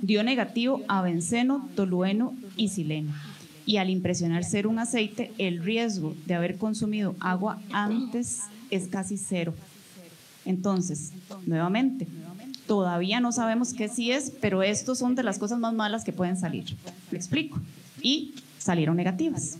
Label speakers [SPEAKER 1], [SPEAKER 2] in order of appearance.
[SPEAKER 1] dio negativo a benceno, tolueno y sileno. Y al impresionar ser un aceite, el riesgo de haber consumido agua antes es casi cero. Entonces, nuevamente, todavía no sabemos qué sí es, pero estos son de las cosas más malas que pueden salir. ¿Me explico? Y salieron negativas.